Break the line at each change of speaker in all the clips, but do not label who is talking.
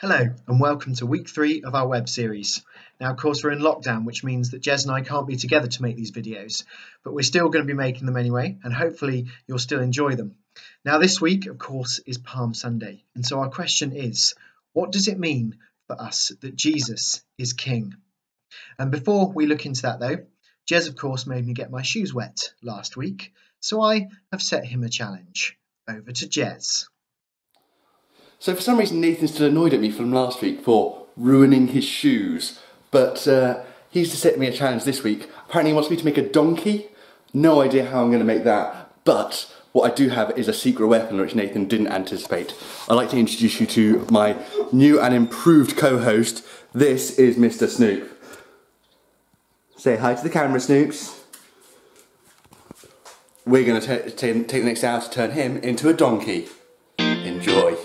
Hello, and welcome to week three of our web series. Now, of course, we're in lockdown, which means that Jez and I can't be together to make these videos, but we're still going to be making them anyway, and hopefully you'll still enjoy them. Now, this week, of course, is Palm Sunday, and so our question is what does it mean for us that Jesus is King? And before we look into that, though, Jez, of course, made me get my shoes wet last week, so I have set him a challenge. Over to Jez.
So for some reason Nathan's still annoyed at me from last week for ruining his shoes. But uh, he's just set me a challenge this week. Apparently he wants me to make a donkey. No idea how I'm going to make that. But what I do have is a secret weapon which Nathan didn't anticipate. I'd like to introduce you to my new and improved co-host. This is Mr. Snoop. Say hi to the camera, Snoops. We're going to take the next hour to turn him into a donkey. Enjoy.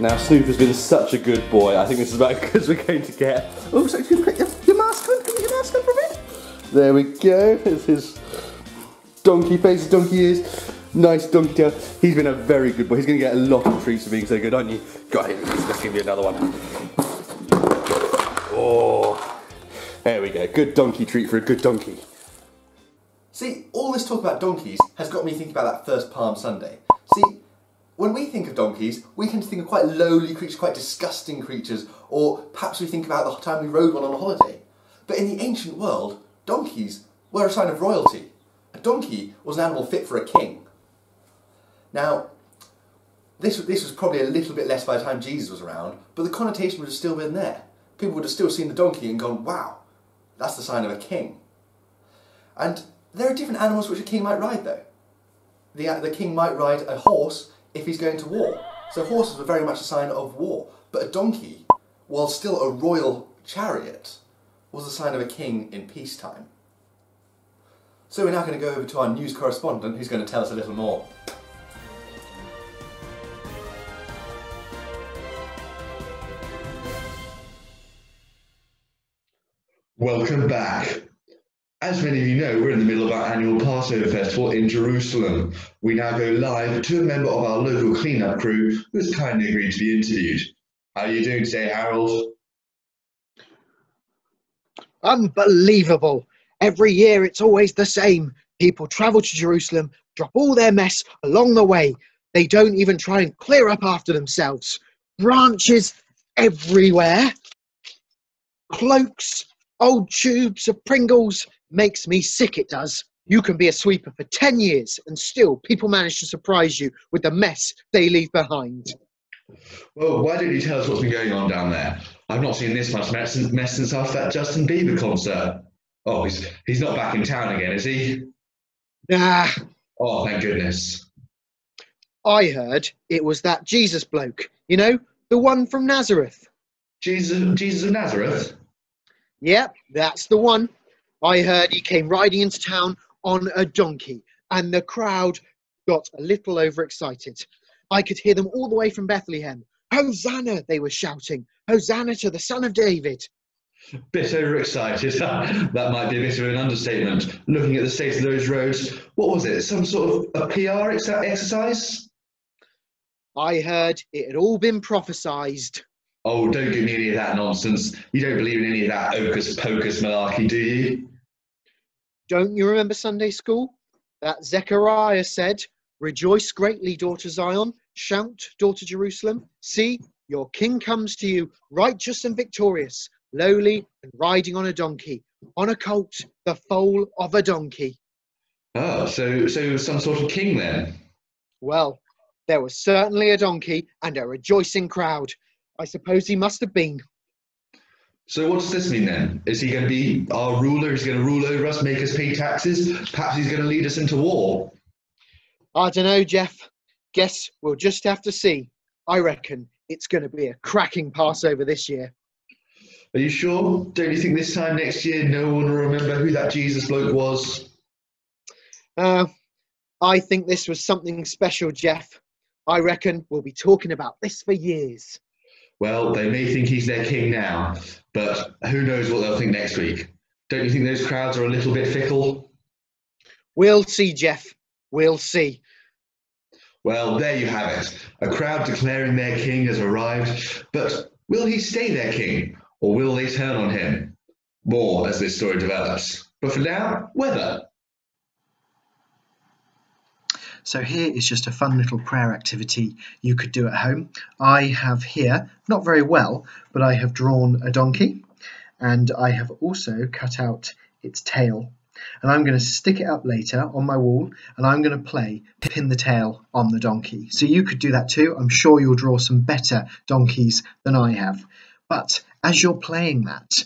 Now Snoop has been such a good boy. I think this is about as good as we're going to get. Oh, so you put your, your mask on. Can you get your mask on for a minute? There we go. There's his donkey face, donkey ears. Nice donkey tail. He's been a very good boy. He's going to get a lot of treats for being so good, aren't you? Got him. Let's give you another one. Oh, there we go. Good donkey treat for a good donkey. See, all this talk about donkeys has got me thinking about that first Palm Sunday. When we think of donkeys, we tend to think of quite lowly creatures, quite disgusting creatures, or perhaps we think about the time we rode one on a holiday. But in the ancient world, donkeys were a sign of royalty. A donkey was an animal fit for a king. Now, this, this was probably a little bit less by the time Jesus was around, but the connotation would have still been there. People would have still seen the donkey and gone, wow, that's the sign of a king. And there are different animals which a king might ride though. The, the king might ride a horse if he's going to war. So horses were very much a sign of war. But a donkey, while still a royal chariot, was a sign of a king in peacetime. So we're now going to go over to our news correspondent who's going to tell us a little more.
Welcome back. As many of you know, we're in the middle of our annual Passover Festival in Jerusalem. We now go live to a member of our local cleanup crew who has kindly agreed to be interviewed. How are you doing today, Harold?
Unbelievable. Every year it's always the same. People travel to Jerusalem, drop all their mess along the way. They don't even try and clear up after themselves. Branches everywhere. Cloaks, old tubes of Pringles, makes me sick, it does. You can be a sweeper for 10 years and still people manage to surprise you with the mess they leave behind.
Well, why don't you tell us what's been going on down there? I've not seen this much mess, mess since after that Justin Bieber concert. Oh, he's, he's not back in town again, is he?
Nah.
Oh, thank goodness.
I heard it was that Jesus bloke, you know, the one from Nazareth.
Jesus, Jesus of Nazareth?
Yep, that's the one. I heard he came riding into town on a donkey, and the crowd got a little overexcited. I could hear them all the way from Bethlehem. Hosanna, they were shouting. Hosanna to the Son of David.
A Bit overexcited. that might be a bit of an understatement. Looking at the state of those roads, what was it? Some sort of a PR ex- exercise?
I heard it had all been prophesied.
Oh, don't give me any of that nonsense. You don't believe in any of that hocus pocus malarkey, do you?
Don't you remember Sunday school? That Zechariah said, Rejoice greatly, daughter Zion. Shout, daughter Jerusalem. See, your king comes to you, righteous and victorious, lowly and riding on a donkey, on a colt, the foal of a donkey.
Oh, so so some sort of king then?
Well, there was certainly a donkey and a rejoicing crowd. I suppose he must have been.
So what does this mean then? Is he going to be our ruler? Is he going to rule over us, make us pay taxes? Perhaps he's going to lead us into war.
I don't know, Jeff. Guess we'll just have to see. I reckon it's going to be a cracking Passover this year.
Are you sure? Don't you think this time next year no one will remember who that Jesus bloke was?
Uh,
I think this was something special, Jeff. I reckon we'll be talking about this for years.
Well, they may think he's their king now, but who knows what they'll think next week. Don't you think those crowds are a little bit fickle?
We'll see, Jeff. We'll see.
Well, there you have it. A crowd declaring their king has arrived, but will he stay their king, or will they turn on him? More as this story develops. But for now, weather.
So here is just a fun little prayer activity you could do at home. I have here, not very well, but I have drawn a donkey and I have also cut out its tail. And I'm going to stick it up later on my wall and I'm going to play pin the tail on the donkey. So you could do that too. I'm sure you'll draw some better donkeys than I have. But as you're playing that,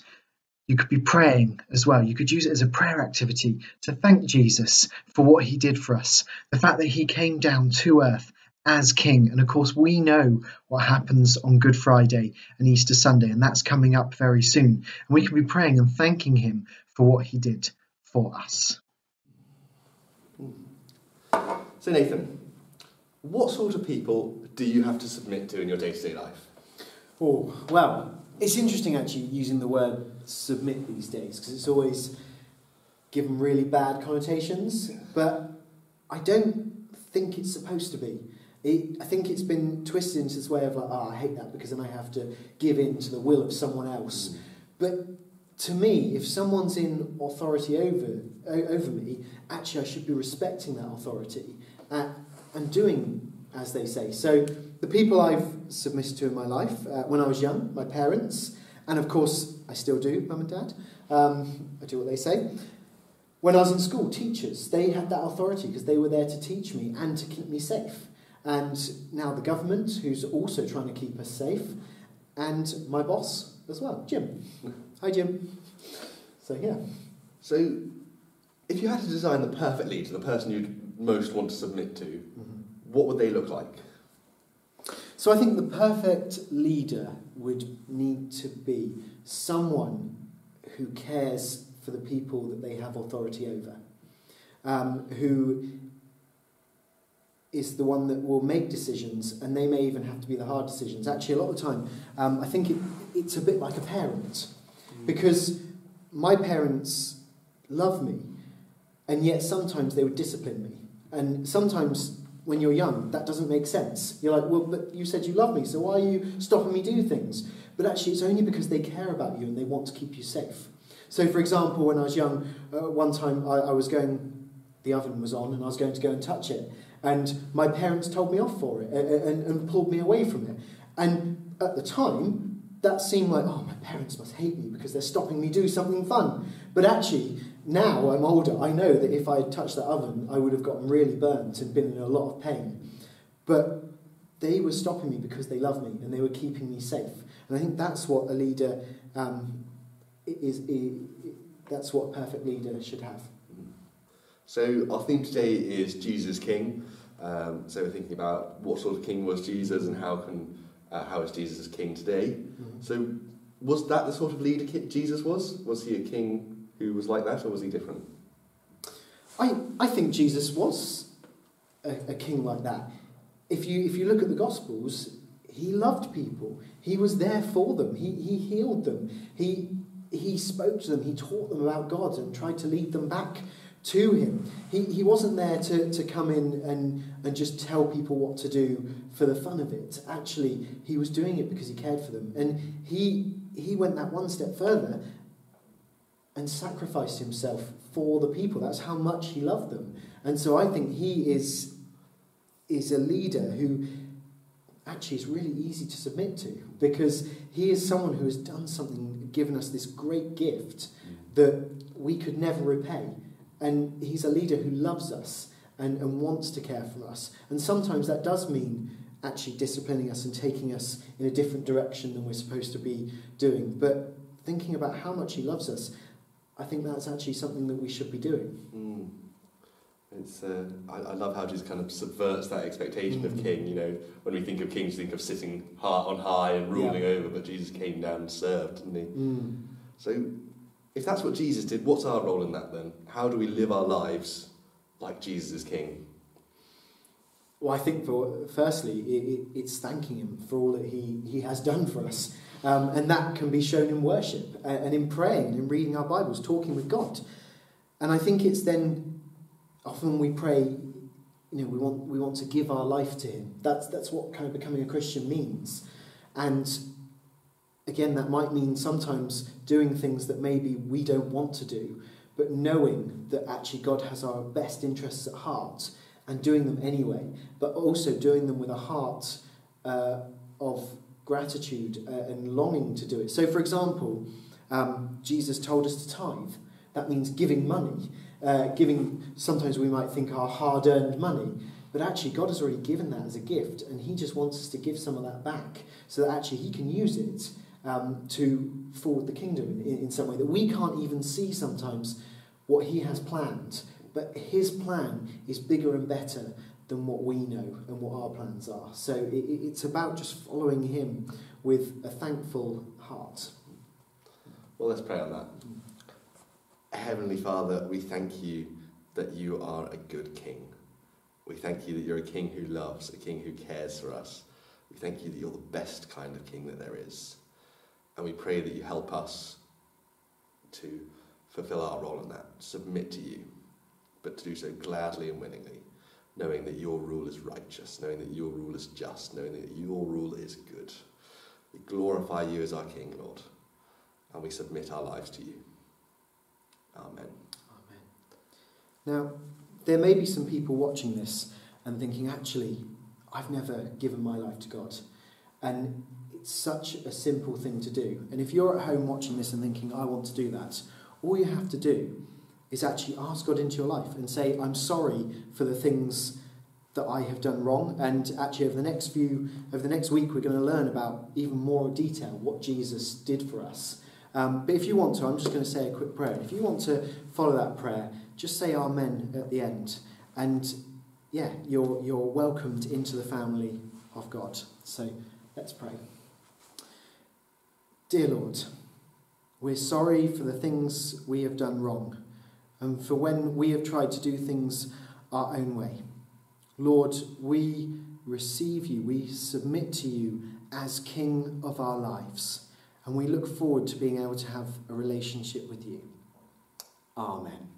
you could be praying as well. You could use it as a prayer activity to thank Jesus for what he did for us, the fact that he came down to earth as king. And of course, we know what happens on Good Friday and Easter Sunday, and that's coming up very soon. And we can be praying and thanking him for what he did for us.
So, Nathan, what sort of people do you have to submit to in your day to day life?
Oh, well, it's interesting actually using the word submit these days because it's always given really bad connotations, but I don't think it's supposed to be. It, I think it's been twisted into this way of like, oh, I hate that because then I have to give in to the will of someone else. Mm. But to me, if someone's in authority over over me, actually I should be respecting that authority uh, and doing as they say. So the people I've submitted to in my life, uh, when I was young, my parents, and of course, I still do, mum and dad. Um, I do what they say. When I was in school, teachers, they had that authority because they were there to teach me and to keep me safe. And now the government, who's also trying to keep us safe, and my boss as well, Jim. Hi, Jim. So, yeah.
So, if you had to design the perfect leader, the person you'd most want to submit to, mm-hmm. what would they look like?
So I think the perfect leader would need to be someone who cares for the people that they have authority over, um, who is the one that will make decisions, and they may even have to be the hard decisions. Actually, a lot of the time, um, I think it, it's a bit like a parent, because my parents love me, and yet sometimes they would discipline me, and sometimes when you're young, that doesn't make sense. You're like, well, but you said you love me, so why are you stopping me do things? But actually, it's only because they care about you and they want to keep you safe. So, for example, when I was young, uh, one time I, I was going, the oven was on, and I was going to go and touch it. And my parents told me off for it and, and, and pulled me away from it. And at the time, that seemed like, oh, my parents must hate me because they're stopping me do something fun. But actually, now I'm older, I know that if I had touched that oven, I would have gotten really burnt and been in a lot of pain. But they were stopping me because they love me and they were keeping me safe. And I think that's what a leader um, is, is, that's what a perfect leader should have.
So our theme today is Jesus King. Um, so we're thinking about what sort of king was Jesus and how can uh, how is Jesus king today. Mm-hmm. So was that the sort of leader Jesus was? Was he a king who was like that, or was he different?
I, I think Jesus was a, a king like that. If you, if you look at the Gospels, he loved people. He was there for them. He, he healed them. He, he spoke to them. He taught them about God and tried to lead them back to him. He, he wasn't there to, to come in and, and just tell people what to do for the fun of it. Actually, he was doing it because he cared for them. And he, he went that one step further and sacrificed himself for the people. That's how much he loved them. And so I think he is, is a leader who actually is really easy to submit to because he is someone who has done something, given us this great gift that we could never repay. And he's a leader who loves us and, and wants to care for us. And sometimes that does mean actually disciplining us and taking us in a different direction than we're supposed to be doing. But thinking about how much he loves us I think that's actually something that we should be doing.
Mm. It's, uh, I, I, love how Jesus kind of subverts that expectation mm. of king. You know, when we think of kings, we think of sitting high, on high and ruling yeah. over, but Jesus came down and served, didn't he? Mm. So, if that's what Jesus did, what's our role in that then? How do we live our lives like Jesus is king?
Well, I think for firstly, it, it, it's thanking him for all that he, he has done for us. Um, and that can be shown in worship and, in praying in reading our Bibles, talking with God. And I think it's then often we pray, you know, we want, we want to give our life to him. That's, that's what kind of becoming a Christian means. And again, that might mean sometimes doing things that maybe we don't want to do, but knowing that actually God has our best interests at heart and doing them anyway, but also doing them with a heart uh, of gratitude uh, and longing to do it. So, for example, um, Jesus told us to tithe. That means giving money. Uh, giving, sometimes we might think our hard earned money, but actually, God has already given that as a gift, and He just wants us to give some of that back so that actually He can use it um, to forward the kingdom in, in some way that we can't even see sometimes what He has planned. But His plan is bigger and better than what we know and what our plans are. So it, it's about just following Him with a thankful heart.
Well, let's pray on that. Heavenly Father, we thank you that you are a good king. We thank you that you're a king who loves, a king who cares for us. We thank you that you're the best kind of king that there is. And we pray that you help us to fulfill our role in that, submit to you, but to do so gladly and willingly, knowing that your rule is righteous, knowing that your rule is just, knowing that your rule is good. We glorify you as our King, Lord, and we submit our lives to you. Amen.
Amen. Now, there may be some people watching this and thinking, actually, I've never given my life to God. And it's such a simple thing to do. And if you're at home watching this and thinking, I want to do that, all you have to do is actually ask God into your life and say, I'm sorry for the things that I have done wrong. And actually, over the next few, over the next week, we're going to learn about even more detail what Jesus did for us. Um, but if you want to, I'm just going to say a quick prayer. If you want to follow that prayer, just say Amen at the end. And yeah, you're, you're welcomed into the family of God. So let's pray. Dear Lord, we're sorry for the things we have done wrong and for when we have tried to do things our own way. Lord, we receive you, we submit to you as King of our lives, and we look forward to being able to have a relationship with you. Amen.
Amen.